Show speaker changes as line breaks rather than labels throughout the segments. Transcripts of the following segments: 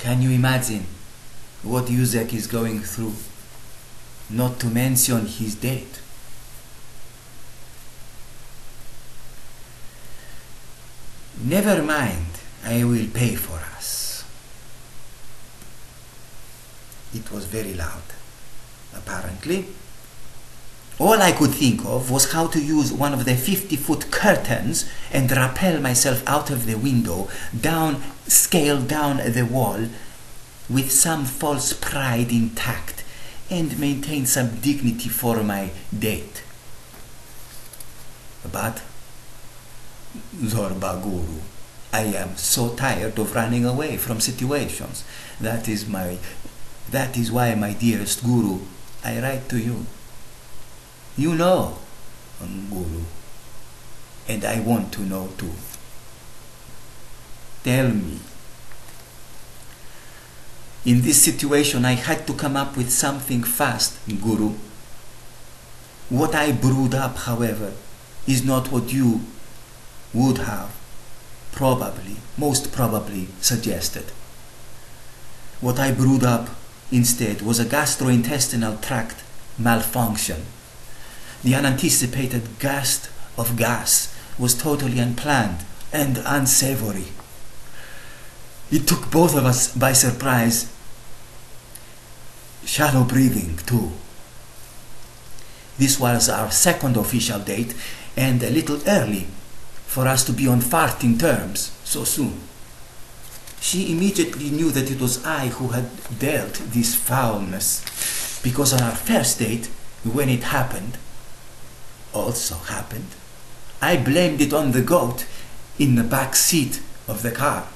Can you imagine what Yuzek is going through? Not to mention his debt. Never mind, I will pay for us. It was very loud, apparently. All I could think of was how to use one of the 50 foot curtains and rappel myself out of the window, down, scale down the wall, with some false pride intact, and maintain some dignity for my date. But Zorba Guru. I am so tired of running away from situations. That is my that is why my dearest Guru, I write to you. You know, Guru, and I want to know too. Tell me. In this situation, I had to come up with something fast, Guru. What I brewed up, however, is not what you would have probably, most probably suggested. What I brewed up instead was a gastrointestinal tract malfunction. The unanticipated gust of gas was totally unplanned and unsavory. It took both of us by surprise. Shallow breathing, too. This was our second official date and a little early for us to be on farting terms so soon. She immediately knew that it was I who had dealt this foulness, because on our first date, when it happened, also happened, I blamed it on the goat in the back seat of the car.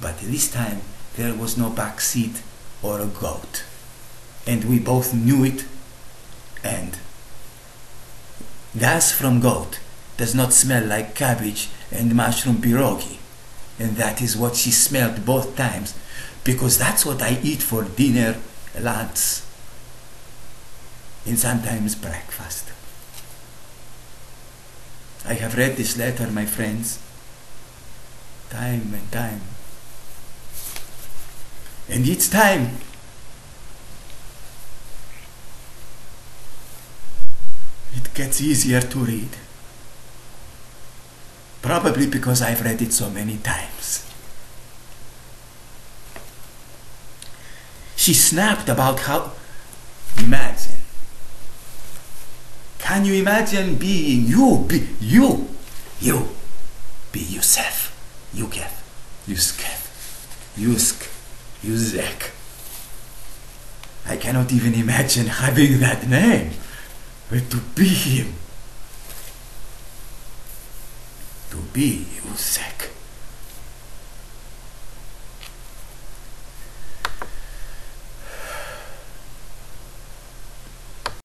But this time there was no back seat or a goat. And we both knew it, and gas from goat does not smell like cabbage and mushroom pierogi. And that is what she smelled both times, because that's what I eat for dinner, lunch, and sometimes breakfast. I have read this letter, my friends, time and time. And each time, it gets easier to read. Probably because I've read it so many times. She snapped about how. Imagine. Can you imagine being you? Be you. You. Be Yusef. Yukef. Yuskef. Yusk. Yuzek. I cannot even imagine having that name. But to be him to be Yusek.